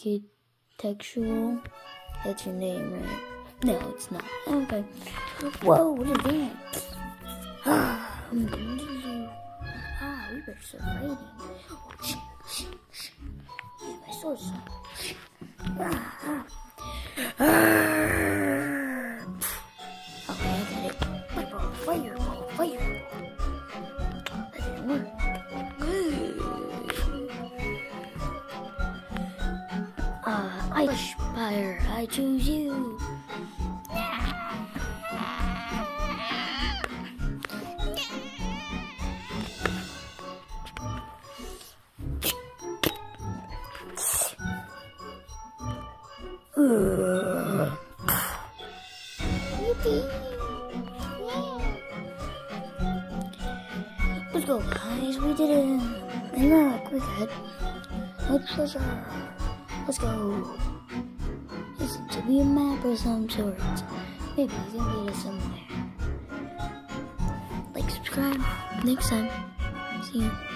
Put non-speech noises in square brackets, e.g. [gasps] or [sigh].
Architectural. That's your name, right? No, it's not. Okay. Whoa, what is that? Ah, [gasps] you? Ah, we were surviving. Oh, shh, shh, shh. Yeah, my sword's Ah, ah. Ah. I push fire. I choose you. Let's go, guys. We did it. And look, we got no treasure. Let's go. To be a map of some sort. Maybe you can get it somewhere. Like, subscribe. Next time. See you.